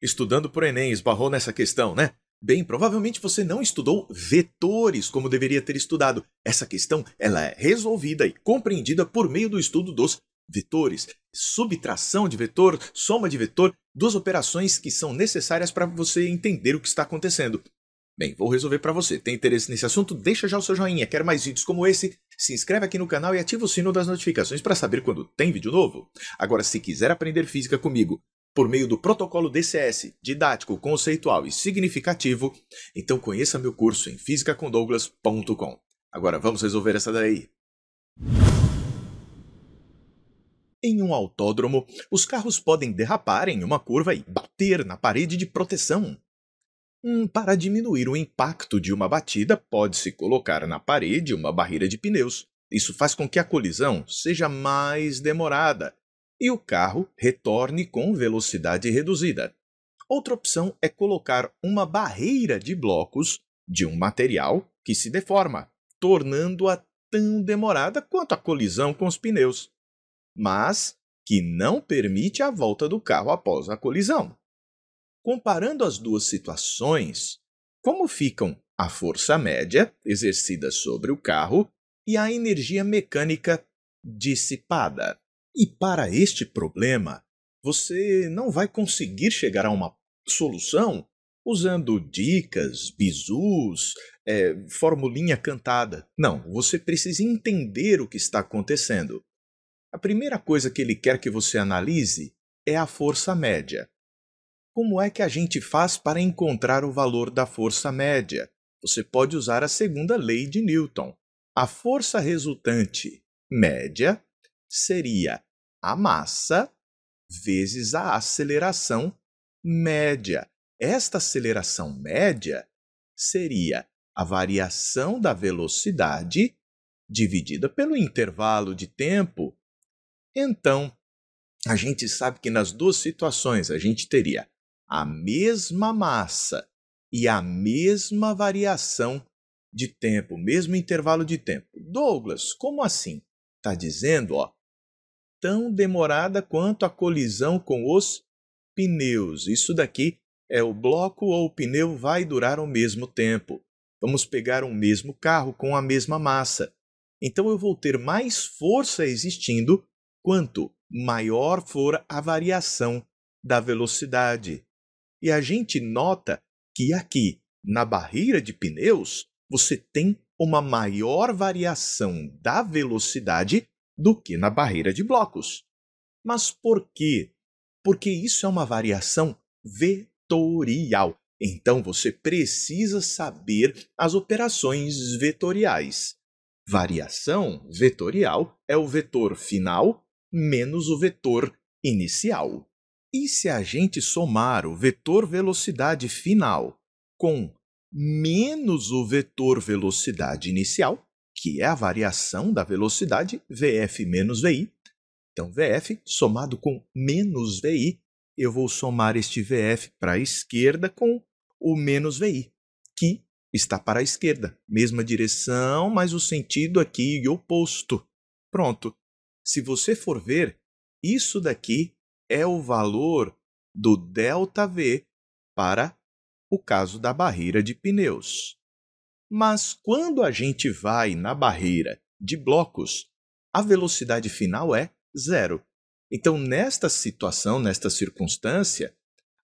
Estudando por Enem, esbarrou nessa questão, né? Bem, provavelmente você não estudou vetores como deveria ter estudado. Essa questão ela é resolvida e compreendida por meio do estudo dos vetores, subtração de vetor, soma de vetor, duas operações que são necessárias para você entender o que está acontecendo. Bem, vou resolver para você. Tem interesse nesse assunto? Deixa já o seu joinha. Quer mais vídeos como esse? Se inscreve aqui no canal e ativa o sino das notificações para saber quando tem vídeo novo. Agora, se quiser aprender física comigo, por meio do protocolo DCS, didático, conceitual e significativo, então conheça meu curso em fisicacondouglas.com. Agora vamos resolver essa daí. Em um autódromo, os carros podem derrapar em uma curva e bater na parede de proteção. Hum, para diminuir o impacto de uma batida, pode-se colocar na parede uma barreira de pneus. Isso faz com que a colisão seja mais demorada e o carro retorne com velocidade reduzida. Outra opção é colocar uma barreira de blocos de um material que se deforma, tornando-a tão demorada quanto a colisão com os pneus, mas que não permite a volta do carro após a colisão. Comparando as duas situações, como ficam a força média exercida sobre o carro e a energia mecânica dissipada? E para este problema, você não vai conseguir chegar a uma solução usando dicas, bizus, é, formulinha cantada. Não, você precisa entender o que está acontecendo. A primeira coisa que ele quer que você analise é a força média. Como é que a gente faz para encontrar o valor da força média? Você pode usar a segunda lei de Newton. A força resultante média seria a massa vezes a aceleração média. Esta aceleração média seria a variação da velocidade dividida pelo intervalo de tempo. Então, a gente sabe que nas duas situações a gente teria a mesma massa e a mesma variação de tempo, mesmo intervalo de tempo. Douglas, como assim? Está dizendo, ó, tão demorada quanto a colisão com os pneus. Isso daqui é o bloco ou o pneu vai durar o mesmo tempo. Vamos pegar um mesmo carro com a mesma massa. Então eu vou ter mais força existindo quanto maior for a variação da velocidade. E a gente nota que aqui, na barreira de pneus, você tem uma maior variação da velocidade do que na barreira de blocos. Mas por quê? Porque isso é uma variação vetorial. Então você precisa saber as operações vetoriais. Variação vetorial é o vetor final menos o vetor inicial. E se a gente somar o vetor velocidade final com menos o vetor velocidade inicial, que é a variação da velocidade VF menos VI. Então, VF somado com menos VI, eu vou somar este VF para a esquerda com o menos VI, que está para a esquerda. Mesma direção, mas o sentido aqui oposto. Pronto. Se você for ver, isso daqui é o valor do ΔV para o caso da barreira de pneus. Mas quando a gente vai na barreira de blocos, a velocidade final é zero. Então, nesta situação, nesta circunstância,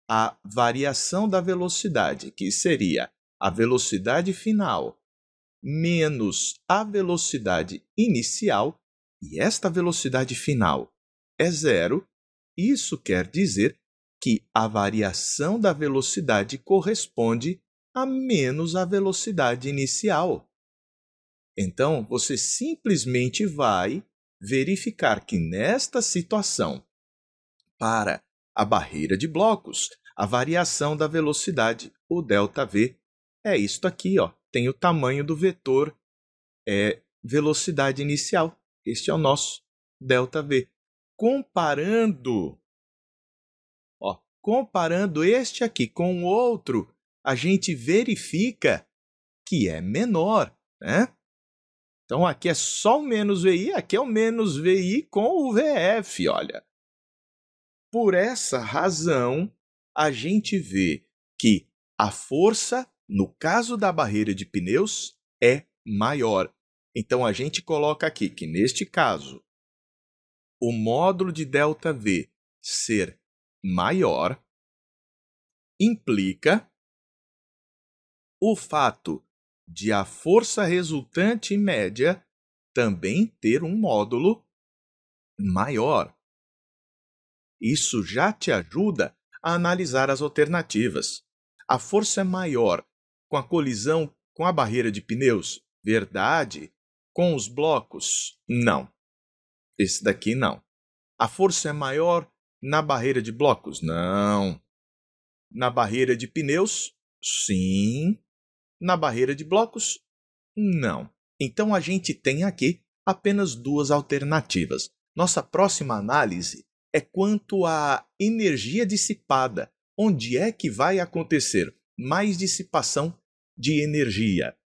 a variação da velocidade, que seria a velocidade final menos a velocidade inicial, e esta velocidade final é zero, isso quer dizer que a variação da velocidade corresponde a menos a velocidade inicial. Então, você simplesmente vai verificar que nesta situação, para a barreira de blocos, a variação da velocidade, o ΔV, é isto aqui, ó. Tem o tamanho do vetor, é velocidade inicial. Este é o nosso ΔV. Comparando, ó, comparando este aqui com o outro, a gente verifica que é menor, né? Então aqui é só o menos VI, aqui é o menos VI com o VF, olha. Por essa razão, a gente vê que a força, no caso da barreira de pneus, é maior. Então a gente coloca aqui que, neste caso, o módulo de ΔV ser maior implica o fato de a força resultante média também ter um módulo maior. Isso já te ajuda a analisar as alternativas. A força é maior com a colisão com a barreira de pneus? Verdade. Com os blocos? Não. Esse daqui não. A força é maior na barreira de blocos? Não. Na barreira de pneus? Sim. Na barreira de blocos? Não. Então a gente tem aqui apenas duas alternativas. Nossa próxima análise é quanto à energia dissipada. Onde é que vai acontecer mais dissipação de energia?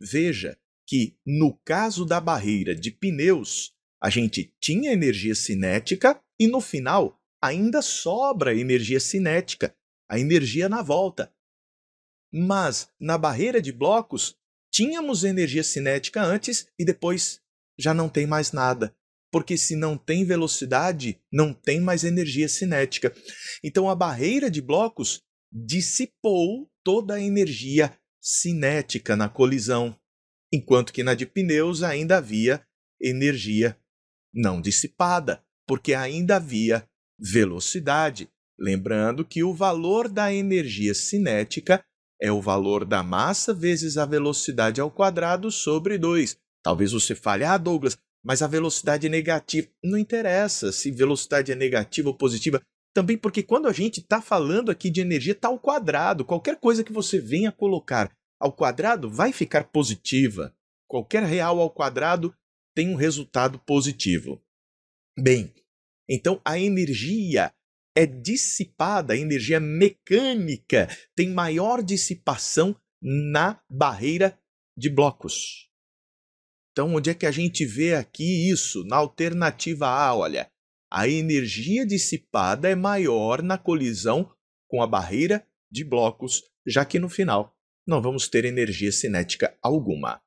Veja que, no caso da barreira de pneus, a gente tinha energia cinética e no final ainda sobra energia cinética, a energia na volta. Mas na barreira de blocos, tínhamos energia cinética antes e depois já não tem mais nada. Porque se não tem velocidade, não tem mais energia cinética. Então a barreira de blocos dissipou toda a energia cinética na colisão, enquanto que na de pneus ainda havia energia não dissipada, porque ainda havia velocidade. Lembrando que o valor da energia cinética é o valor da massa vezes a velocidade ao quadrado sobre 2. Talvez você fale, ah, Douglas, mas a velocidade é negativa. Não interessa se velocidade é negativa ou positiva. Também porque quando a gente está falando aqui de energia, está ao quadrado. Qualquer coisa que você venha colocar ao quadrado vai ficar positiva. Qualquer real ao quadrado tem um resultado positivo. Bem, então a energia é dissipada, a energia mecânica tem maior dissipação na barreira de blocos. Então, onde é que a gente vê aqui isso? Na alternativa A, olha, a energia dissipada é maior na colisão com a barreira de blocos, já que no final não vamos ter energia cinética alguma.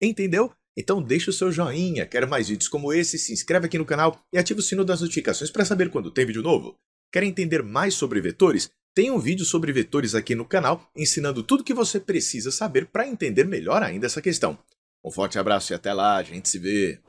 Entendeu? Então deixa o seu joinha, quer mais vídeos como esse, se inscreve aqui no canal e ativa o sino das notificações para saber quando tem vídeo novo. Quer entender mais sobre vetores? Tem um vídeo sobre vetores aqui no canal, ensinando tudo que você precisa saber para entender melhor ainda essa questão. Um forte abraço e até lá, a gente se vê!